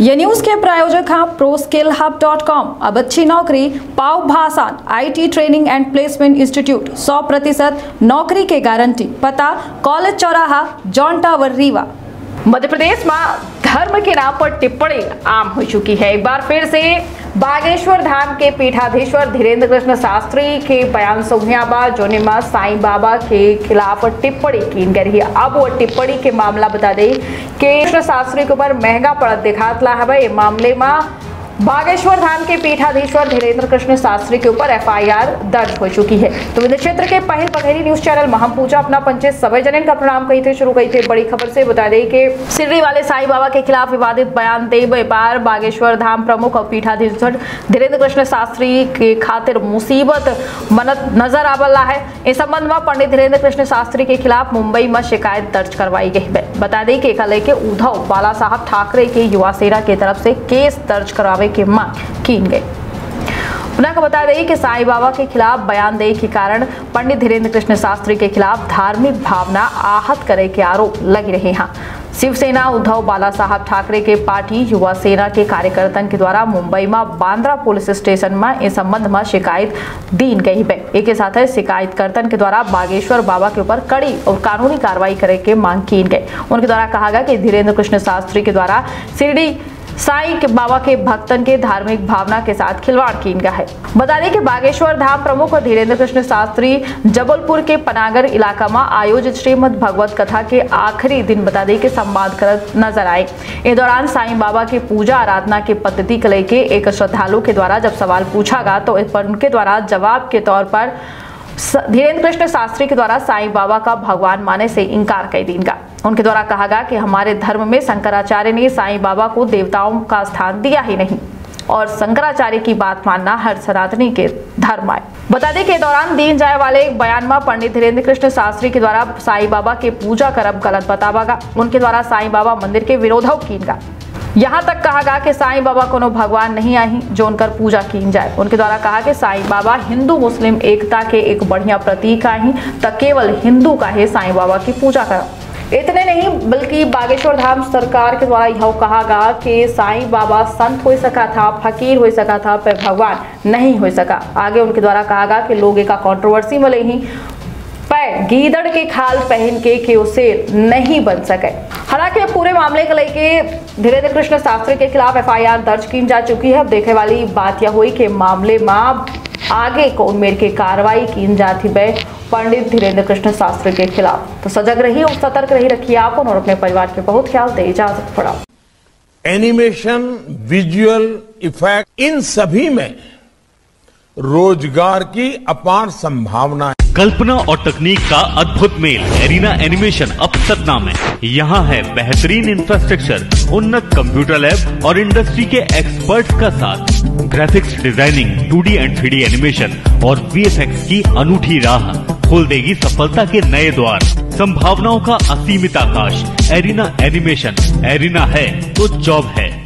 ये न्यूज़ के प्रायोजक हैं pro skill hub dot com अब अच्छी नौकरी, पाव भाषा IT training and placement institute 100 प्रतिशत नौकरी के गारंटी। पता, कॉलेज चौराहा जॉन टावर रीवा। मध्य प्रदेश में धर्म के नाम पर टिप्पणी आम हो चुकी है। एक बार फिर से बागेश्वर धाम के पीठाधीश्वर धीरेन्द्र कृष्ण शास्त्री के बयान सोहियाबा जोने निमा साई बाबा के खिलाफ टिप्पणी की गई अब वो टिप्पणी के मामला बता दें कि कृष्ण शास्त्री के ऊपर महँगा पड़त दिखातला है। भाई मामले में बागेश्वर धाम के पीठाधीश्वर धीरेन्द्र कृष्ण शास्त्री के ऊपर एफआईआर दर्ज हो चुकी है। तो विंध्य क्षेत्र के पहल पघेरी न्यूज़ चैनल महम पूजा अपना पंचे सभी जन का प्रणाम कही थे, शुरू कही थे बड़ी खबर से। बता दें कि सिर्री वाले साईं बाबा के खिलाफ विवादित बयान दे व्यापार बागेश्वर धाम प्रमुख और पीठाधीश्वर धीरेन्द्र कृष्ण शास्त्री के खातिर मुसीबत मनत नज़र आवला है। इस संबंध में पंडित धीरेन्द्र कृष्ण शास्त्री के खिलाफ मुंबई में शिकायत दर्ज करवाई गई है। बता दें कि कल के उद्धव बाला साहब ठाकरे के युवा सेना की तरफ़ से केस दर्ज करवावे की मांग की गई उन्हें को बता दें कि साईं बाबा के खिलाफ बयान दे के कारण पंडित धीरेन्द्र कृष्ण शास्त्री के खिलाफ धार्मिक भावना आहत करे के आरोप लग रहे हैं। शिवसेना उद्धव बाला साहब ठाकरे के पार्टी युवा सेना के कार्यकर्तन के द्वारा मुंबई में बांद्रा पुलिस स्टेशन में इस संबंध में शिकायत दी गई है। एक साथ शिकायतकर्तन के द्वारा बागेश्वर बाबा के ऊपर कड़ी और कानूनी कार्रवाई करे के मांग की गई। उनके द्वारा कहा गया कि धीरेन्द्र कृष्ण शास्त्री के द्वारा शिरडी साईं के बाबा के भक्तन के धार्मिक भावना के साथ खिलवाड़ की गया है। बता दें कि बागेश्वर धाम प्रमुख धीरेन्द्र कृष्ण शास्त्री जबलपुर के पनागर इलाका में आयोजित श्रीमद भगवत कथा के आखिरी दिन बता दें कि संवाद कर नज़र आए। इस दौरान साईं बाबा की पूजा, आराधना के पद्धति को लेके एक श्रद्धालु के द्वारा जब सवाल पूछा गया तो इस पर उनके द्वारा जवाब के तौर पर धीरेन्द्र कृष्ण शास्त्री के द्वारा साईं बाबा का भगवान माने से इनकार कर दीन उनके द्वारा कहा गया कि हमारे धर्म में शंकराचार्य ने साईं बाबा को देवताओं का स्थान दिया ही नहीं। और शंकराचार्य की बात मानना हर सनातनी के धर्म आए बता दें कि दौरान दीन जाए वाले एक बयान में पंडित धीरेन्द्र कृष्ण शास्त्री के द्वारा साईं बाबा के पूजा करब गलत बतावा उनके द्वारा साईं बाबा मंदिर के विरोधव कीनगा यहाँ तक कहा गया कि साईं बाबा कोनो भगवान नहीं आई, जो उनकर पूजा की जाए। उनके द्वारा कहा कि साईं बाबा हिंदू, मुस्लिम एकता के एक बढ़िया प्रतीक आई तो केवल हिंदू का ही साईं बाबा की पूजा करो। इतने नहीं, बल्कि बागेश्वर धाम सरकार के द्वारा यह कहा गया कि साईं बाबा संत हो सका था, फकीर हो सका था, पर भगवान नहीं हो सका। आगे उनके द्वारा कहा गया कि लोग एक कॉन्ट्रोवर्सी में ही पैर गीदड़ के खाल पहन के के उसे नहीं बन सके। हालाँकि पूरे मामले को लेके धीरेन्द्र कृष्ण शास्त्री के खिलाफ एफआईआर दर्ज की जा चुकी है। अब देखने वाली बात यह हुई कि मामले में आगे कौन मेरे की कार्रवाई की जाती है पंडित धीरेन्द्र कृष्ण शास्त्री के खिलाफ। तो सजग रही और सतर्क रही रखिए आप और अपने परिवार के बहुत ख्याल दे इजाज़त पड़ा एनिमेशन विजुअल इफ़ेक्ट इन सभी में रोज़गार की अपार संभावना कल्पना और तकनीक का अद्भुत मेल। एरिना एनिमेशन अब सतना में। यहाँ है बेहतरीन इंफ्रास्ट्रक्चर उन्नत कंप्यूटर लैब और इंडस्ट्री के एक्सपर्ट का साथ। Graphics designing 2D and 3D animation और VFX की अनूठी राह। खोल देगी सफलता के नए द्वार। संभावनाओं का असीमित आकाश। Arena animation. एरिना है तो जॉब है।